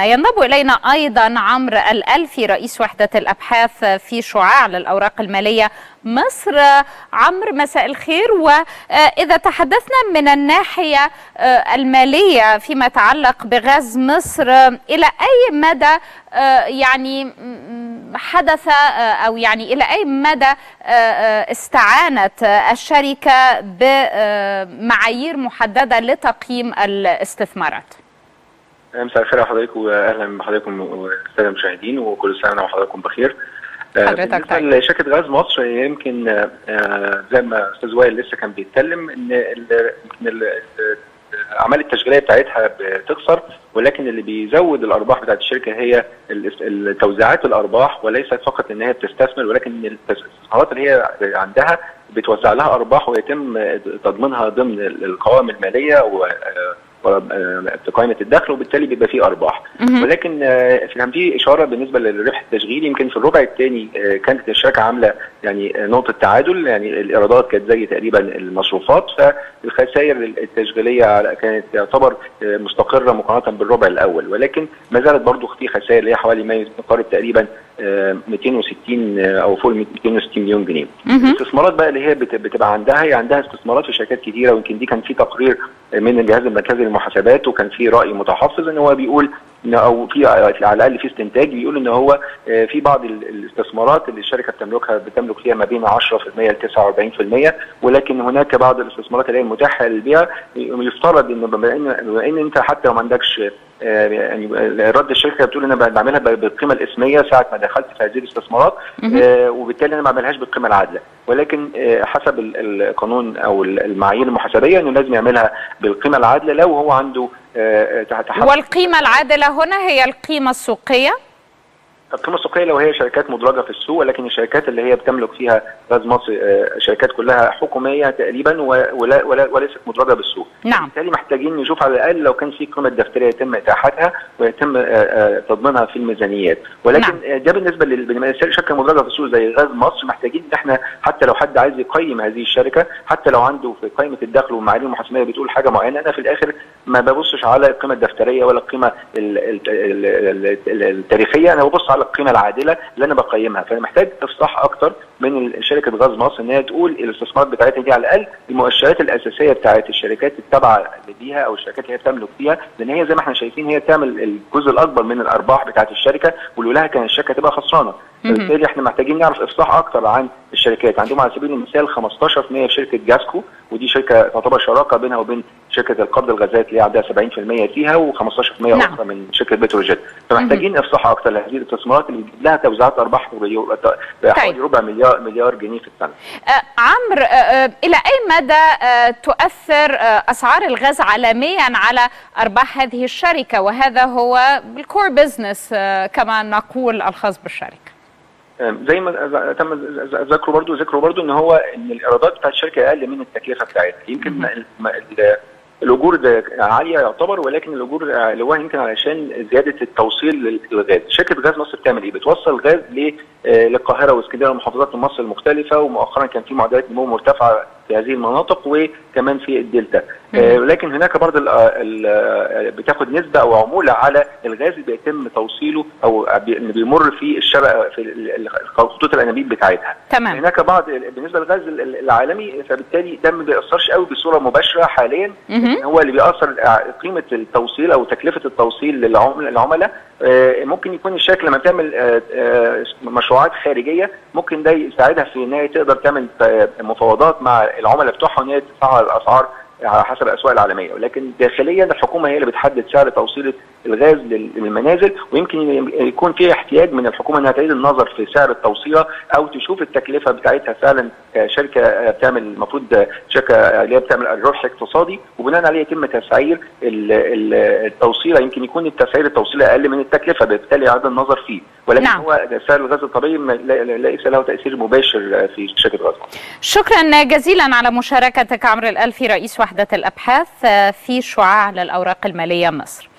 ينضم إلينا أيضا عمرو الألفي رئيس وحدة الأبحاث في شعاع للأوراق المالية مصر. عمرو مساء الخير. وإذا تحدثنا من الناحية المالية فيما يتعلق بغاز مصر إلى أي مدى يعني حدث أو يعني إلى أي مدى استعانت الشركة بمعايير محددة لتقييم الاستثمارات؟ مساء الخير حضرتك واهلا بحضراتكم والساده المشاهدين وكل سنة وحضراتكم بخير. حضرتك طيب لشركة غاز مصر يمكن زي ما أستاذ وائل لسه كان بيتكلم إن الأعمال التشغيلية بتاعتها بتخسر ولكن اللي بيزود الأرباح بتاعت الشركة هي توزيعات الأرباح وليست فقط إن هي بتستثمر ولكن الاستثمارات اللي هي عندها بتوزع لها أرباح ويتم تضمينها ضمن القوائم المالية و قائمة الدخل وبالتالي بيبقى فيه أرباح. ولكن كان في إشارة بالنسبة للربح التشغيلي. يمكن في الربع الثاني كانت الشركة عاملة يعني نقطة تعادل. يعني الإيرادات كانت زي تقريبا المصروفات. فالخسائر التشغيلية كانت تعتبر مستقرة مقارنة بالربع الأول. ولكن ما زالت برضه في خسائر اللي هي حوالي ما يقارب تقريبا 260 أو فوق 260 مليون جنيه. الاستثمارات بقى اللي هي بتبقى عندها هي عندها استثمارات في شركات كثيره ويمكن دي كان في تقرير من الجهاز المركزي للمحاسبات وكان في رأي متحفظ إن هو بيقول أو في على الأقل في استنتاج بيقول إن هو في بعض الاستثمارات اللي الشركة بتملكها بتملك فيها ما بين 10% ل 49% ولكن هناك بعض الاستثمارات اللي هي المتاحة للبيع يفترض ان بما إن أنت حتى لو ما عندكش يعني رد الشركة بتقول أنا بعملها بالقيمة الإسمية ساعة ما دخلت في هذه الاستثمارات وبالتالي أنا ما بعملهاش بالقيمة العادلة. ولكن حسب القانون أو المعايير المحاسبية إنه لازم يعملها بالقيمة العادلة لو هو عنده والقيمة العادلة هنا هي القيمة السوقية؟ القيمه السوقيه لو هي شركات مدرجه في السوق ولكن الشركات اللي هي بتملك فيها غاز مصر شركات كلها حكوميه تقريبا ولا ولا وليست مدرجه بالسوق. نعم. بالتالي محتاجين نشوف على الاقل لو كان في قيمه دفتريه يتم اتاحتها ويتم تضمينها في الميزانيات، ولكن نعم. ده بالنسبة للشركه المدرجه في السوق زي غاز مصر محتاجين ان إحنا حتى لو حد عايز يقيم هذه الشركة حتى لو عنده في قائمه الدخل والمعايير المحاسبيه بتقول حاجة معينه أنا في الآخر ما ببصش على القيمه الدفتريه ولا القيمه التاريخيه أنا ببص على القيمة العادلة اللي أنا بقيمها. فأنا محتاج إفصاح أكتر من شركة غاز مصر إن هي تقول الاستثمارات بتاعتها دي على الأقل المؤشرات الأساسية بتاعت الشركات التابعة ليها أو الشركات اللي هي بتملك فيها لأن هي زي ما إحنا شايفين هي بتعمل الجزء الأكبر من الأرباح بتاعت الشركة ولولاها كان الشركة تبقى خسرانة. فبالتالي إحنا محتاجين نعرف افصاح أكتر عن الشركات عندهم على سبيل المثال 15% في شركة جاسكو ودي شركة تعتبر شراكة بينها وبين شركة القبض الغازات اللي عندها 70% فيها و15% نعم. أخرى من شركة بتروجيت فمحتاجين افصاح أكتر لهذه الاستثمارات اللي بتجيب لها توزيعات أرباح حوالي ربع مليار مليار جنيه في السنة. آه عمرو آه إلى أي مدى آه تؤثر آه أسعار الغاز عالميا على أرباح هذه الشركة وهذا هو الكور بزنس آه كما نقول الخاص بالشركة. زي ما تم ذكره برضو ذكره برضو إن هو إن الإيرادات بتاعت الشركة أقل من التكلفة بتاعتها. يمكن الأجور عالية يعتبر ولكن الأجور اللي هو يمكن علشان زيادة التوصيل للغاز، شركة غاز مصر بتعمل إيه؟ بتوصل غاز للقاهرة واسكندرية ومحافظات مصر المختلفة ومؤخرا كان في معدلات نمو مرتفعة في هذه المناطق وكمان في الدلتا. آه لكن هناك برضه بتاخد نسبة أو عمولة على الغاز اللي بيتم توصيله أو بيمر في الشبكه في خطوط الأنابيب بتاعتها. تمام. هناك بعض بالنسبة للغاز العالمي فبالتالي ده ما بيأثرش قوي بصورة مباشرة حاليا. هو اللي بيأثر قيمة التوصيل أو تكلفة التوصيل للعملاء. آه ممكن يكون الشركة لما تعمل آه مشروعات خارجية ممكن ده يساعدها في إن هي تقدر تعمل مفاوضات مع العملاء بتوعها هي تدفع الاسعار على حسب الأسواق العالمية. ولكن داخليا الحكومة هي اللي بتحدد سعر توصيل الغاز للمنازل ويمكن يكون في احتياج من الحكومة إنها تعيد النظر في سعر التوصيلة أو تشوف التكلفة بتاعتها فعلا كشركة بتعمل المفروض شركة اللي هي بتعمل ربح اقتصادي. وبناء عليه يتم تسعير التوصيلة. يمكن يكون التسعير التوصيلة أقل من التكلفة بالتالي يعاد النظر فيه. ولكن نعم. هو سعر الغاز الطبيعي ليس له تأثير مباشر في شركة غاز شكرا جزيلا على مشاركتك عمرو الالفي رئيس وحده الأبحاث في شعاع للأوراق المالية مصر.